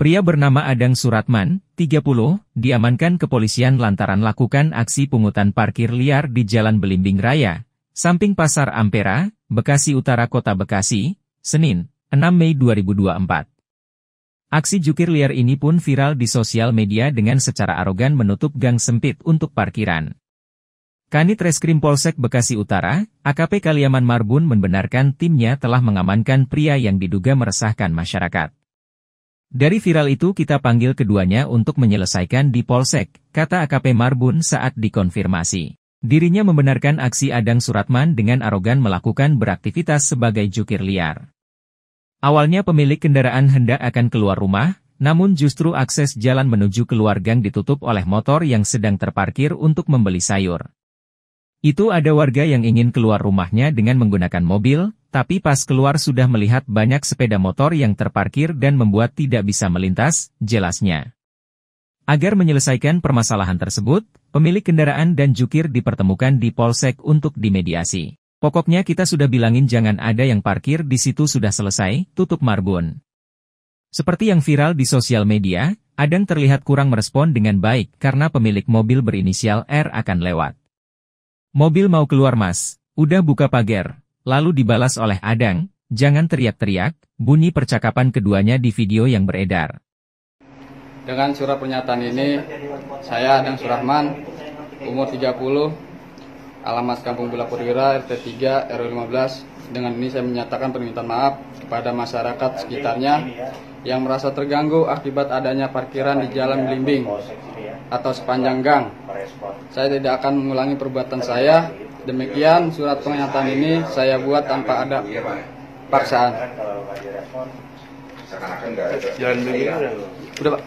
Pria bernama Adang Suratman, 30, diamankan kepolisian lantaran lakukan aksi pungutan parkir liar di Jalan Belimbing Raya, samping Pasar Ampera, Bekasi Utara Kota Bekasi, Senin, 6 Mei 2024. Aksi jukir liar ini pun viral di sosial media dengan secara arogan menutup gang sempit untuk parkiran. Kanit Reskrim Polsek Bekasi Utara, AKP Kaliaman Marbun membenarkan timnya telah mengamankan pria yang diduga meresahkan masyarakat. Dari viral itu kita panggil keduanya untuk menyelesaikan di Polsek, kata AKP Marbun saat dikonfirmasi. Dirinya membenarkan aksi Adang Suratman dengan arogan melakukan beraktivitas sebagai jukir liar. Awalnya pemilik kendaraan hendak akan keluar rumah, namun justru akses jalan menuju keluar gang ditutup oleh motor yang sedang terparkir untuk membeli sayur. Itu ada warga yang ingin keluar rumahnya dengan menggunakan mobil, tapi pas keluar sudah melihat banyak sepeda motor yang terparkir dan membuat tidak bisa melintas, jelasnya. Agar menyelesaikan permasalahan tersebut, pemilik kendaraan dan jukir dipertemukan di Polsek untuk dimediasi. Pokoknya kita sudah bilangin jangan ada yang parkir di situ sudah selesai, tutup Marbun. Seperti yang viral di sosial media, Adang terlihat kurang merespon dengan baik karena pemilik mobil berinisial R akan lewat. Mobil mau keluar mas, udah buka pagar, Lalu dibalas oleh Adang, jangan teriak-teriak, bunyi percakapan keduanya di video yang beredar. Dengan surat pernyataan ini, saya Adang Surahman, umur 30, alamat Kampung Bula Purwira, RT 3, RW 15. Dengan ini saya menyatakan permintaan maaf kepada masyarakat sekitarnya yang merasa terganggu akibat adanya parkiran di Jalan Blimbing atau sepanjang gang. Saya tidak akan mengulangi perbuatan saya Demikian surat pernyataan ini saya buat tanpa ada paksaan. Jalan Udah Pak.